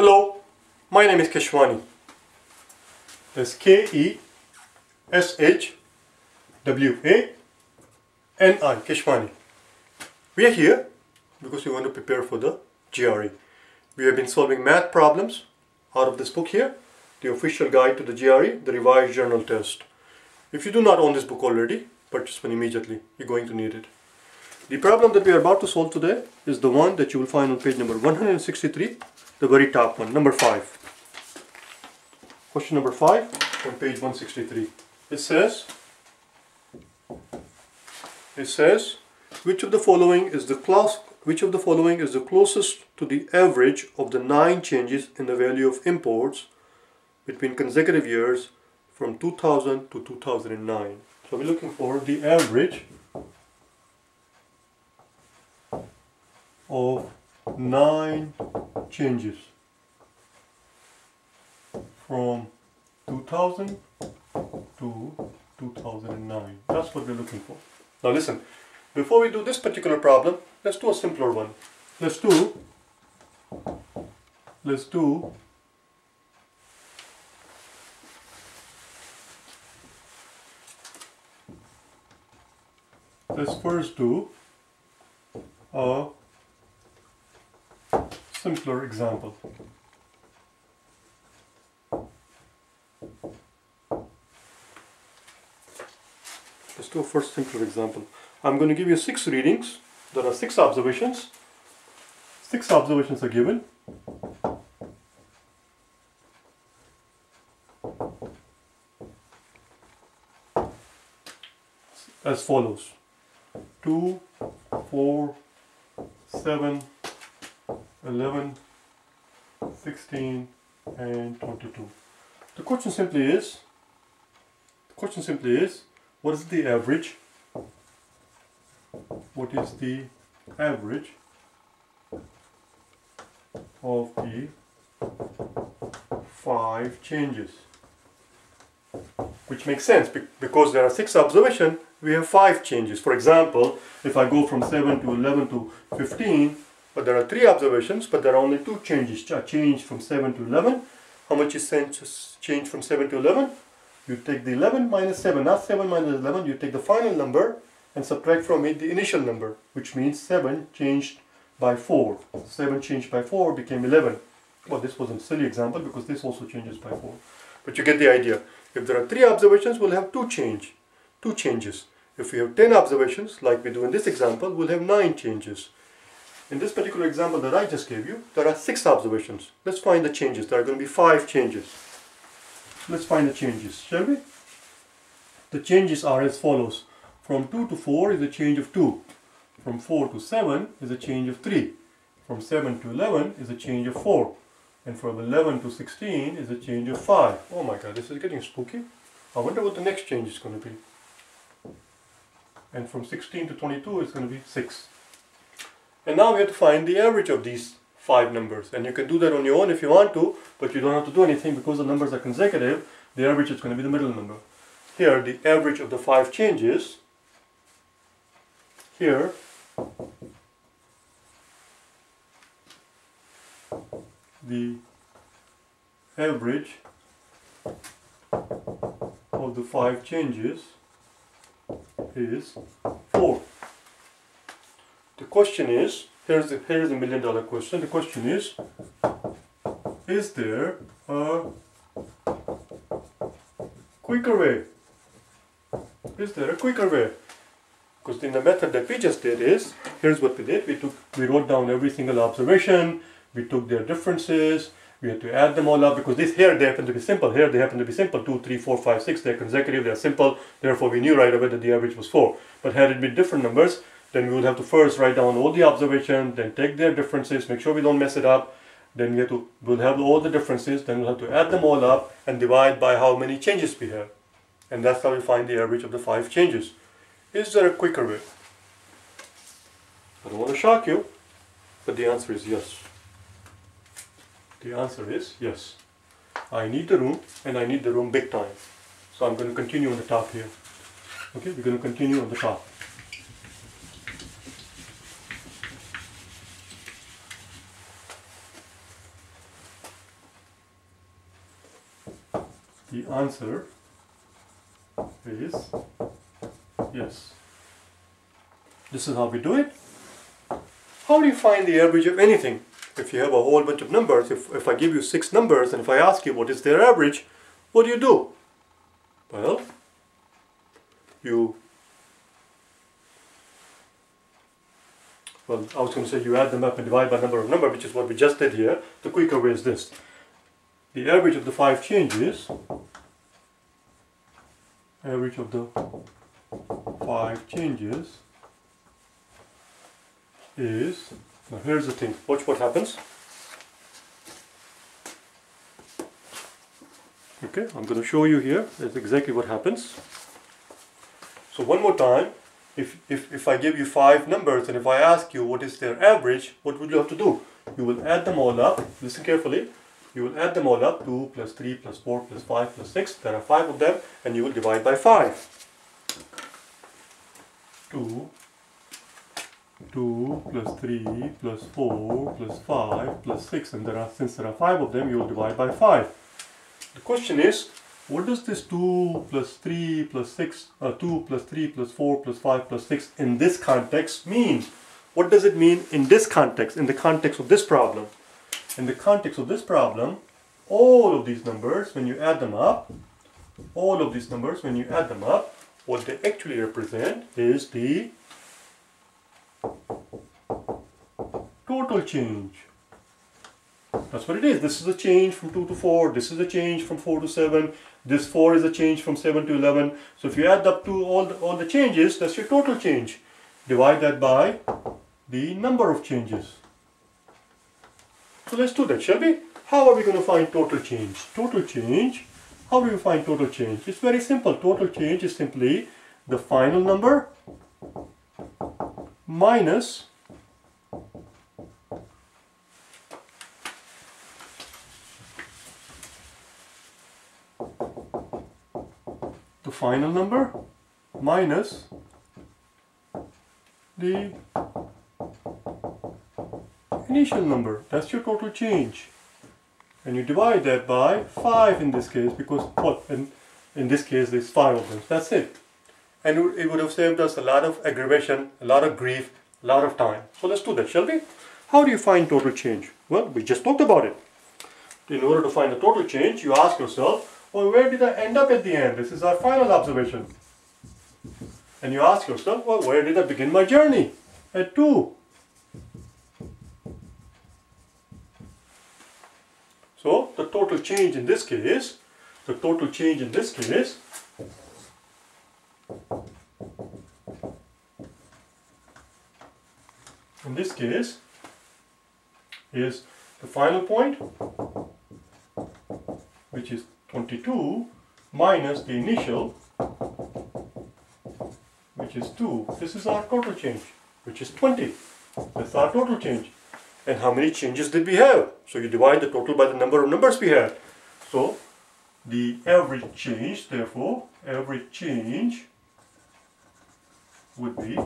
Hello, my name is Keshwani. That's K-E-S-H-W-A-N-I, Keshwani. We are here because we want to prepare for the GRE. We have been solving math problems out of this book here, the official guide to the GRE, the revised General test. If you do not own this book already, purchase one immediately. You're going to need it. The problem that we are about to solve today is the one that you will find on page number 163, the very top one, number 5. Question number 5 on page 163. It says, it says, which of the following is the class which of the following is the closest to the average of the nine changes in the value of imports between consecutive years from 2000 to 2009. So we're looking for the average of nine changes from 2000 to 2009. That's what we're looking for. Now listen, before we do this particular problem, let's do a simpler one. Let's do, let's do let's first do a simpler example. Let's do a first simpler example. I'm going to give you six readings. There are six observations. Six observations are given. As follows. 2, 4, 7, 11, 16 and 22. The question simply is, the question simply is, what is the average? What is the average of the five changes? Which makes sense because there are six observations, we have five changes. For example, if I go from 7 to 11 to 15, but there are three observations, but there are only two changes. A change from 7 to 11. How much is change from 7 to 11? You take the 11 minus 7, not 7 minus 11. You take the final number and subtract from it the initial number, which means 7 changed by 4. 7 changed by 4 became 11. Well, this was a silly example because this also changes by 4. But you get the idea. If there are three observations, we'll have two change, two changes. If we have 10 observations, like we do in this example, we'll have 9 changes. In this particular example that I just gave you, there are 6 observations. Let's find the changes. There are going to be 5 changes. Let's find the changes, shall we? The changes are as follows. From 2 to 4 is a change of 2. From 4 to 7 is a change of 3. From 7 to 11 is a change of 4. And from 11 to 16 is a change of 5. Oh my god, this is getting spooky. I wonder what the next change is going to be. And from 16 to 22 is going to be 6. And now we have to find the average of these five numbers. And you can do that on your own if you want to, but you don't have to do anything because the numbers are consecutive. The average is going to be the middle number. Here, the average of the five changes. Here, the average of the five changes is 4. The question is, here's the, here's the million dollar question. The question is, is there a quicker way? Is there a quicker way? Because in the method that we just did is, here's what we did. We took, we wrote down every single observation, we took their differences, we had to add them all up because this here they happen to be simple. Here they happen to be simple. 2, 3, 4, 5, 6. They're consecutive, they're simple. Therefore we knew right away that the average was 4. But had it been different numbers, then we would have to first write down all the observations, then take their differences, make sure we don't mess it up. Then we have to, we'll have all the differences, then we'll have to add them all up and divide by how many changes we have. And that's how we find the average of the five changes. Is there a quicker way? I don't want to shock you, but the answer is yes. The answer is yes. I need the room and I need the room big time. So I'm going to continue on the top here. Okay, we're going to continue on the top. Answer is yes. This is how we do it. How do you find the average of anything? If you have a whole bunch of numbers, if, if I give you six numbers and if I ask you what is their average, what do you do? Well, you well, I was going to say you add them up and divide by number of number, which is what we just did here. The quicker way is this. The average of the five changes, Uh, average of the five changes is, now here's the thing, watch what happens. Okay, I'm going to show you here, that's exactly what happens. So one more time, if, if, if I give you five numbers and if I ask you what is their average, what would you have to do? You will add them all up, listen carefully, you will add them all up, 2 plus 3 plus 4 plus 5 plus 6, there are 5 of them, and you will divide by 5. 2 2 plus 3 plus 4 plus 5 plus 6 and there are since there are 5 of them you will divide by 5. The question is what does this 2 plus 3 plus 6 uh, 2 plus 3 plus 4 plus 5 plus 6 in this context mean? What does it mean in this context, in the context of this problem? In the context of this problem, all of these numbers, when you add them up, all of these numbers, when you add them up, what they actually represent is the total change. That's what it is. This is a change from 2 to 4. This is a change from 4 to 7. This 4 is a change from 7 to 11. So if you add up to all the, all the changes, that's your total change. Divide that by the number of changes. So let's do that, shall we? How are we going to find total change? Total change, how do you find total change? It's very simple. Total change is simply the final number minus the final number minus the initial number. That's your total change. And you divide that by 5 in this case because what? In, in this case there's 5 of them. That's it. And it would have saved us a lot of aggravation, a lot of grief, a lot of time. So let's do that, shall we? How do you find total change? Well, we just talked about it. In order to find the total change, you ask yourself, well, where did I end up at the end? This is our final observation. And you ask yourself, well, where did I begin my journey? At 2. So the total change in this case, the total change in this case in this case is the final point which is 22 minus the initial which is 2. This is our total change which is 20. That's our total change. And how many changes did we have? So you divide the total by the number of numbers we had. So the average change, therefore, average change would be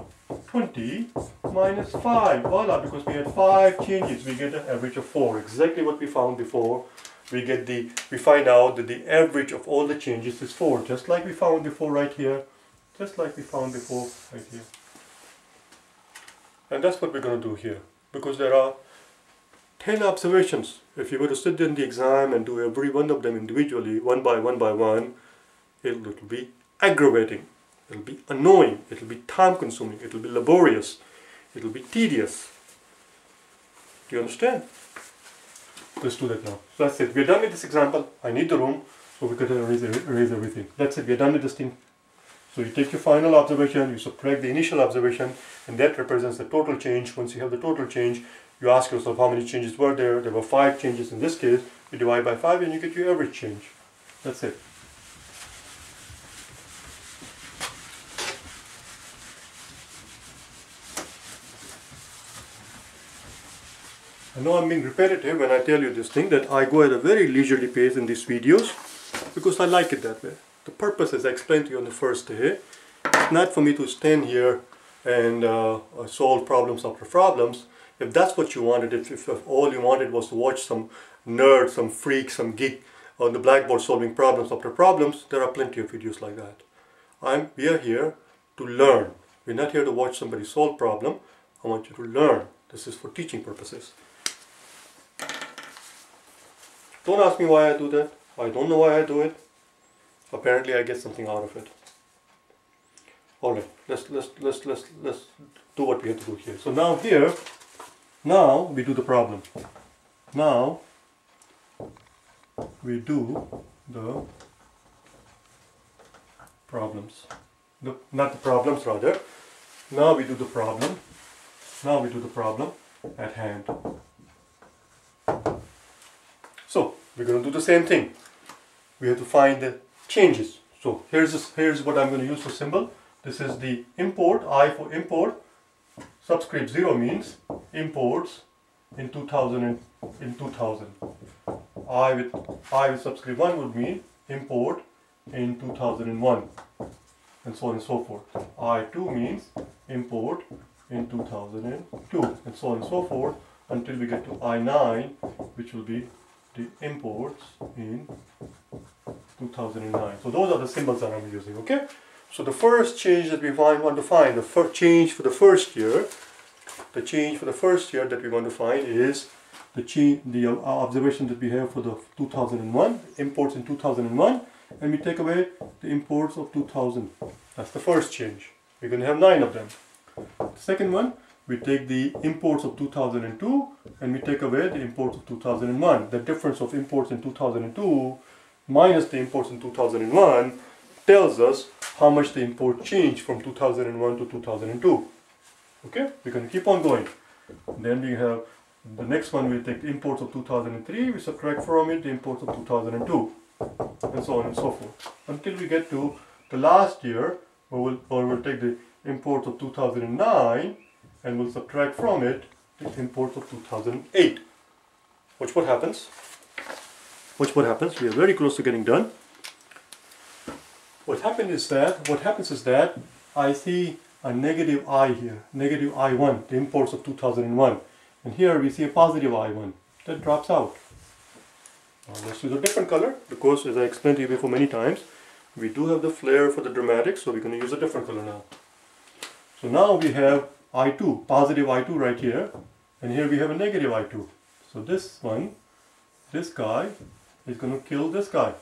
20 minus 5. Voila, because we had 5 changes, we get an average of 4. Exactly what we found before. We get the, we find out that the average of all the changes is 4, just like we found before right here. Just like we found before right here. And that's what we're going to do here. Because there are 10 observations. If you were to sit in the exam and do every one of them individually, one by one by one, it'll, it'll be aggravating, it'll be annoying, it'll be time consuming, it'll be laborious, it'll be tedious. Do you understand? Let's do that now. So that's it. We're done with this example. I need the room, so we could erase, erase everything. That's it. We're done with this thing. So you take your final observation, you subtract the initial observation, and that represents the total change. Once you have the total change, you ask yourself how many changes were there. There were five changes in this case. You divide by five and you get your average change. That's it. I know I'm being repetitive when I tell you this thing that I go at a very leisurely pace in these videos because I like it that way. The purpose, as I explained to you on the first day, is not for me to stand here and uh, solve problems after problems if that's what you wanted, if, if, if all you wanted was to watch some nerd, some freak, some geek on the blackboard solving problems after problems, there are plenty of videos like that. I'm, we are here to learn. We're not here to watch somebody solve problem. I want you to learn. This is for teaching purposes. Don't ask me why I do that. I don't know why I do it. Apparently I get something out of it. Alright, let's let's let's let's let's do what we have to do here. So now here, now we do the problem. Now we do the problems. The, not the problems rather. Now we do the problem. Now we do the problem at hand. So we're going to do the same thing. We have to find the changes. So here's this, here's what I'm going to use for symbol. This is the import. I for import. Subscript zero means imports in 2000 and, in 2000. I with I with subscript one would mean import in 2001 and so on and so forth. I2 means import in 2002 and so on and so forth until we get to I9 which will be the imports in 2009. So those are the symbols that I'm using, okay? So the first change that we want to find, the first change for the first year, the change for the first year that we want to find is the change, the uh, observation that we have for the 2001, imports in 2001, and we take away the imports of 2000. That's the first change. We're going to have nine of them. The second one, we take the imports of 2002 and we take away the imports of 2001. The difference of imports in 2002 minus the imports in 2001 tells us how much the import changed from 2001 to 2002. Okay, we can keep on going. Then we have the next one, we take the imports of 2003, we subtract from it the imports of 2002, and so on and so forth. Until we get to the last year, we will, or we'll take the imports of 2009 and we'll subtract from it the imports of 2008. Watch what happens. Watch what happens. We are very close to getting done. What happened is that, what happens is that I see a negative I here, negative I1, the imports of 2001. And here we see a positive I1, that drops out. Now let's use a different color, because as I explained to you before many times, we do have the flare for the dramatic, so we're going to use a different color now. So now we have I2, positive I2 right here, and here we have a negative I2. So this one, this guy, is going to kill this guy.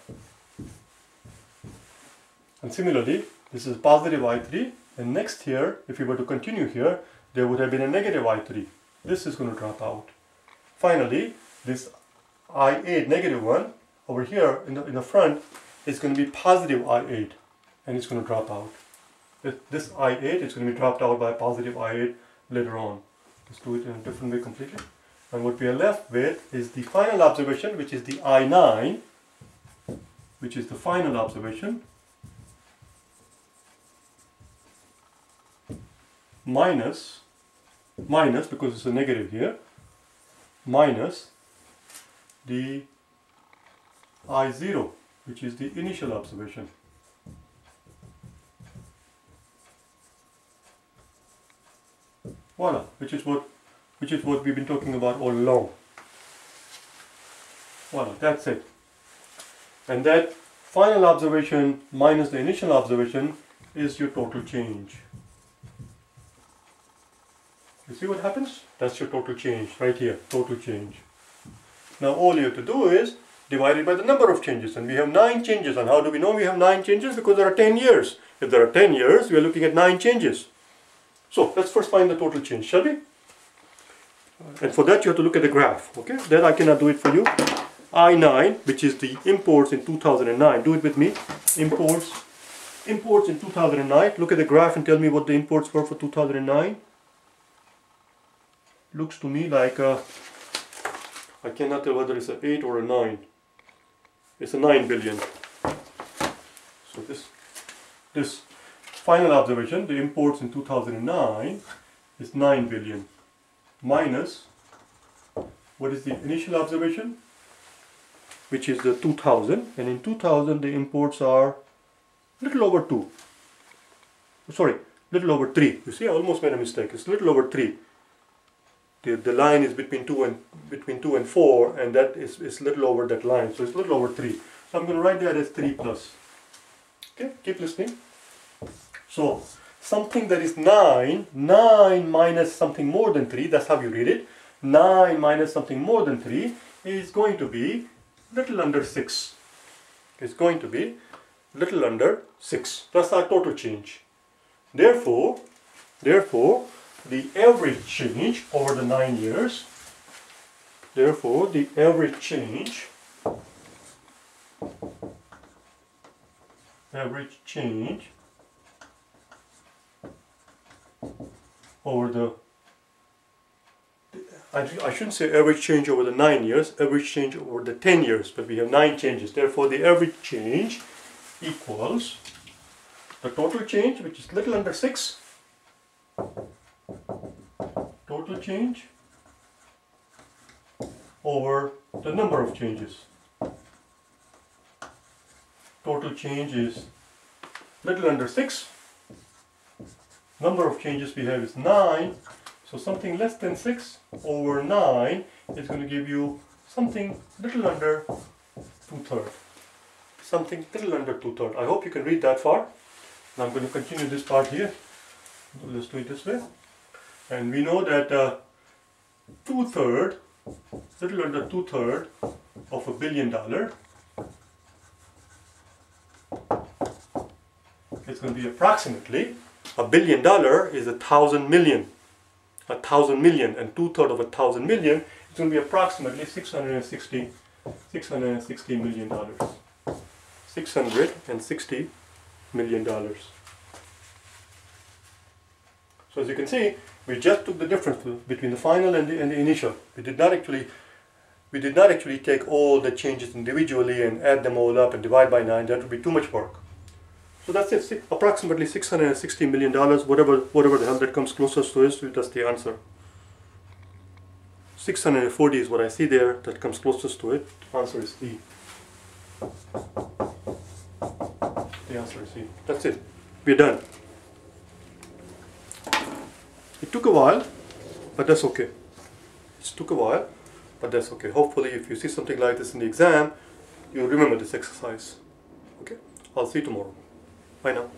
And similarly, this is positive I3, and next here, if we were to continue here, there would have been a negative I3. This is going to drop out. Finally, this I8, negative one, over here in the, in the front, is going to be positive I8, and it's going to drop out. This I8 is going to be dropped out by positive I8 later on. Let's do it in a different way completely. And what we are left with is the final observation, which is the I9, which is the final observation, minus, minus, because it's a negative here, minus the I0, which is the initial observation. Voila, which is what which is what we've been talking about all along. Voila, that's it. And that final observation minus the initial observation is your total change. You see what happens? That's your total change right here, total change. Now all you have to do is divide it by the number of changes and we have 9 changes and how do we know we have 9 changes? Because there are 10 years. If there are 10 years, we are looking at 9 changes. So let's first find the total change, shall we? And for that you have to look at the graph, okay? Then I cannot do it for you. I9, which is the imports in 2009. Do it with me. Imports, imports in 2009. Look at the graph and tell me what the imports were for 2009 looks to me like a, I cannot tell whether it's an 8 or a 9. It's a 9 billion. So this, this final observation, the imports in 2009 is 9 billion minus, what is the initial observation? Which is the 2000 and in 2000 the imports are little over 2. Sorry, little over 3. You see, I almost made a mistake. It's little over 3. The, the line is between 2 and between 2 and 4 and that is, is little over that line so it's little over 3 so I'm going to write that as 3 plus. Okay keep listening. So something that is 9 9 minus something more than 3 that's how you read it 9 minus something more than 3 is going to be little under 6 it's going to be little under 6 that's our total change. Therefore therefore the average change over the nine years. Therefore, the average change average change over the I, shouldn't say average change over the nine years, average change over the 10 years, but we have nine changes. Therefore, the average change equals the total change, which is little under 6, change over the number of changes. Total change is little under 6. Number of changes we have is 9. So something less than 6 over 9 is going to give you something little under 2 thirds. Something little under 2 thirds. I hope you can read that far. Now I'm going to continue this part here. Let's do it this way and we know that uh, two-third, little under two-third of a billion dollar is going to be approximately a billion dollar is a thousand million. A thousand million and two-third of a thousand million is going to be approximately 660 660 million dollars. 660 million dollars so as you can see we just took the difference between the final and the, and the initial. We did not actually we did not actually take all the changes individually and add them all up and divide by 9. That would be too much work. So that's it. Approximately $660 million, whatever, whatever the hell that comes closest to it, that's the answer. 640 is what I see there. That comes closest to it. The answer is E. The answer is E. That's it. We're done. It took a while, but that's okay. It took a while, but that's okay. Hopefully, if you see something like this in the exam, you'll remember this exercise. Okay? I'll see you tomorrow. Bye now.